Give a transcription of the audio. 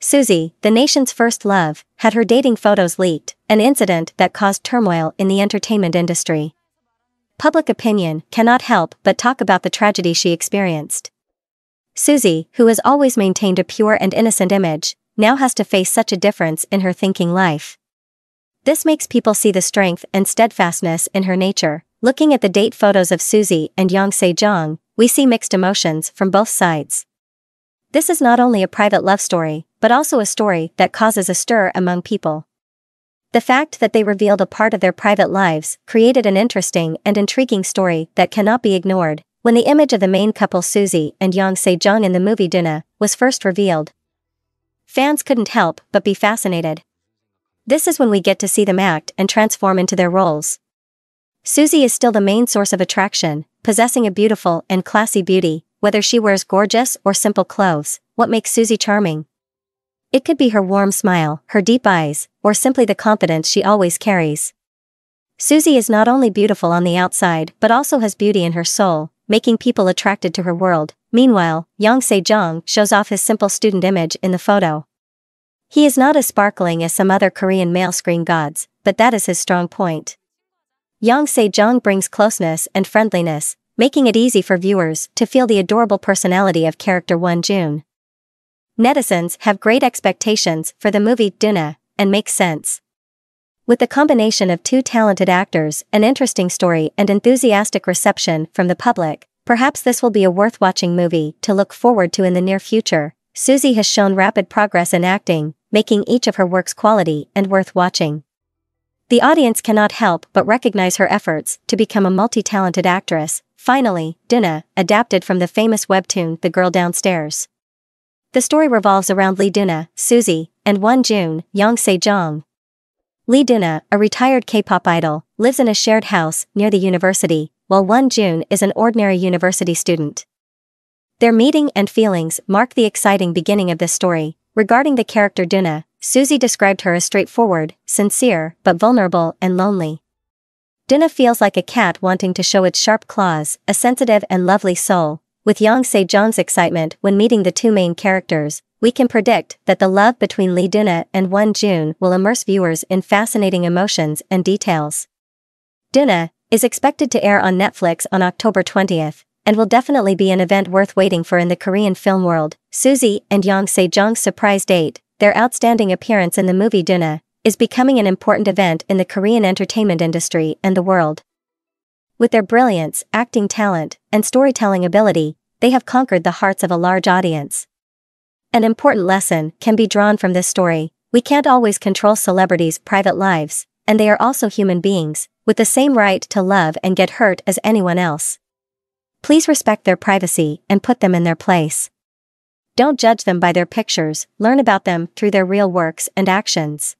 Suzy, the nation's first love, had her dating photos leaked, an incident that caused turmoil in the entertainment industry. Public opinion cannot help but talk about the tragedy she experienced. Suzy, who has always maintained a pure and innocent image, now has to face such a difference in her thinking life. This makes people see the strength and steadfastness in her nature. Looking at the date photos of Suzy and Yang Se-jong, we see mixed emotions from both sides. This is not only a private love story, but also a story that causes a stir among people. The fact that they revealed a part of their private lives created an interesting and intriguing story that cannot be ignored. When the image of the main couple Suzy and Yang Se-jong in the movie Doona was first revealed, fans couldn't help but be fascinated. This is when we get to see them act and transform into their roles. Suzy is still the main source of attraction, possessing a beautiful and classy beauty, whether she wears gorgeous or simple clothes, what makes Suzy charming? It could be her warm smile, her deep eyes, or simply the confidence she always carries. Suzy is not only beautiful on the outside but also has beauty in her soul, making people attracted to her world. Meanwhile, Yang Se-jong shows off his simple student image in the photo. He is not as sparkling as some other Korean male screen gods, but that is his strong point. Yang Se-jong brings closeness and friendliness, making it easy for viewers to feel the adorable personality of character Won Jun. Netizens have great expectations for the movie Doona, and makes sense. With the combination of two talented actors, an interesting story, and enthusiastic reception from the public, perhaps this will be a worth watching movie to look forward to in the near future. Suzy has shown rapid progress in acting, making each of her works quality and worth watching. The audience cannot help but recognize her efforts to become a multi talented actress. Finally, Doona, adapted from the famous webtoon The Girl Downstairs. The story revolves around Lee Doona, Suzy, and Won Jun, Yang Se-jong. Lee Doona, a retired K-pop idol, lives in a shared house near the university, while Won Jun is an ordinary university student. Their meeting and feelings mark the exciting beginning of this story. Regarding the character Doona, Suzy described her as straightforward, sincere, but vulnerable and lonely. Doona feels like a cat wanting to show its sharp claws, a sensitive and lovely soul, with Yang Se-jong's excitement when meeting the two main characters, we can predict that the love between Lee Doona and Won Jun will immerse viewers in fascinating emotions and details. Doona is expected to air on Netflix on October 20th, and will definitely be an event worth waiting for in the Korean film world. Suzy and Yang Se-jong's surprise date, their outstanding appearance in the movie Doona, is becoming an important event in the Korean entertainment industry and the world. With their brilliance, acting talent, and storytelling ability, they have conquered the hearts of a large audience. An important lesson can be drawn from this story we can't always control celebrities' private lives, and they are also human beings, with the same right to love and get hurt as anyone else. Please respect their privacy and put them in their place. Don't judge them by their pictures, learn about them through their real works and actions.